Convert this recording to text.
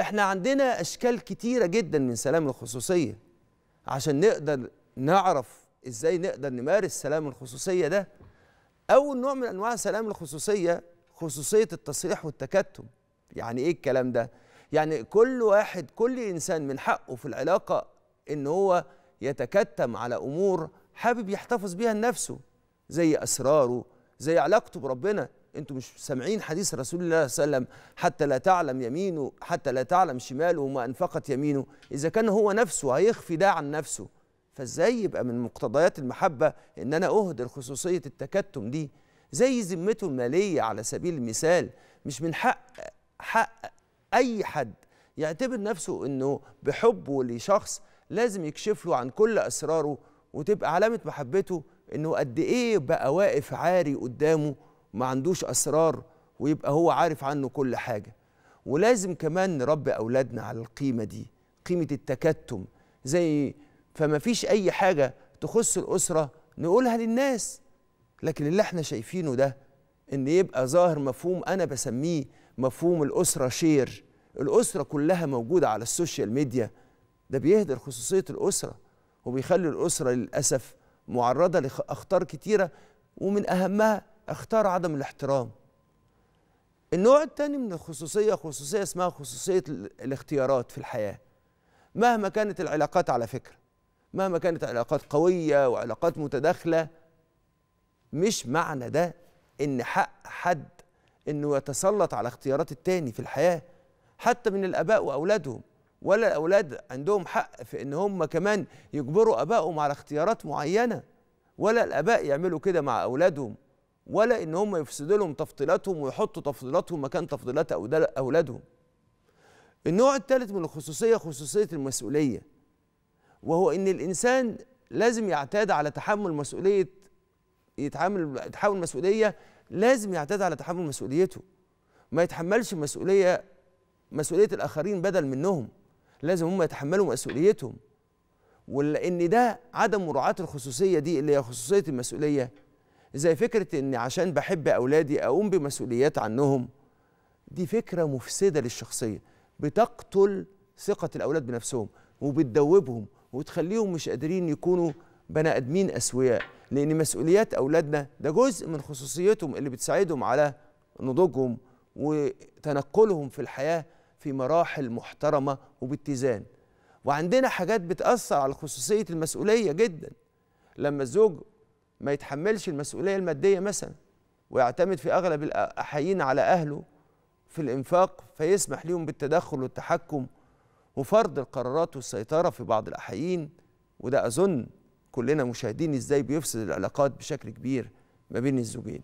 إحنا عندنا اشكال كتيرة جدا من سلام الخصوصية. عشان نقدر نعرف إزاي نقدر نمارس سلام الخصوصية ده أول نوع من أنواع سلام الخصوصية خصوصية التصريح والتكتم. يعني إيه الكلام ده؟ يعني كل واحد كل إنسان من حقه في العلاقة إن هو يتكتم على أمور حابب يحتفظ بيها لنفسه زي أسراره زي علاقته بربنا. أنتوا مش سامعين حديث رسول الله صلى الله عليه وسلم حتى لا تعلم يمينه حتى لا تعلم شماله ما أنفقت يمينه. إذا كان هو نفسه هيخفي ده عن نفسه فازاي يبقى من مقتضيات المحبة إن أنا اهدر خصوصيه التكتم دي؟ زي ذمته المالية على سبيل المثال مش من حق حق أي حد يعتبر نفسه إنه بحبه لشخص لازم يكشف له عن كل أسراره وتبقى علامة محبته إنه قد إيه بقى واقف عاري قدامه ما عندوش أسرار ويبقى هو عارف عنه كل حاجة. ولازم كمان نربي أولادنا على القيمة دي قيمة التكتم. زي فما فيش أي حاجة تخص الأسرة نقولها للناس. لكن اللي إحنا شايفينه ده إن يبقى ظاهر مفهوم أنا بسميه مفهوم الأسرة share. الأسرة كلها موجودة على ال social media. ده بيهدر خصوصية الأسرة وبيخلي الأسرة للأسف معرضة لأخطار كتيرة ومن أهمها اختار عدم الاحترام. النوع الثاني من الخصوصية خصوصية اسمها خصوصية الاختيارات في الحياة. مهما كانت العلاقات على فكرة مهما كانت علاقات قوية وعلاقات متداخلة مش معنى ده إن حق حد إنه يتسلط على اختيارات التاني في الحياة. حتى من الآباء وأولادهم ولا الاولاد عندهم حق في إن هم كمان يجبروا آبائهم على اختيارات معينة ولا الآباء يعملوا كده مع أولادهم. ولا إن هم يفسدوا لهم تفضيلاتهم ويحطوا تفضيلاتهم مكان تفضيلات أولادهم. النوع الثالث من الخصوصية خصوصية المسؤولية وهو إن الإنسان لازم يعتاد على تحمل مسؤوليه يتعامل يتحمل مسؤولية لازم يعتاد على تحمل مسؤوليته. ما يتحملش مسؤوليه مسؤولية الآخرين بدل منهم لازم هم يتحملوا مسؤوليتهم. ولان ده عدم مراعاة الخصوصية دي اللي هي خصوصية المسؤولية زي فكرة ان عشان بحب أولادي أقوم بمسؤوليات عنهم. دي فكرة مفسدة للشخصية بتقتل ثقة الأولاد بنفسهم وبتدوبهم وتخليهم مش قادرين يكونوا بني آدمين أسوياء لأن مسؤوليات أولادنا ده جزء من خصوصيتهم اللي بتساعدهم على نضوجهم وتنقلهم في الحياة في مراحل محترمة وباتزان. وعندنا حاجات بتأثر على خصوصية المسؤولية جدا. لما الزوج ما يتحملش المسؤولية المادية مثلا ويعتمد في أغلب الاحايين على أهله في الإنفاق فيسمح لهم بالتدخل والتحكم وفرض القرارات والسيطرة في بعض الاحايين وده أظن كلنا مشاهدين إزاي بيفسد العلاقات بشكل كبير ما بين الزوجين.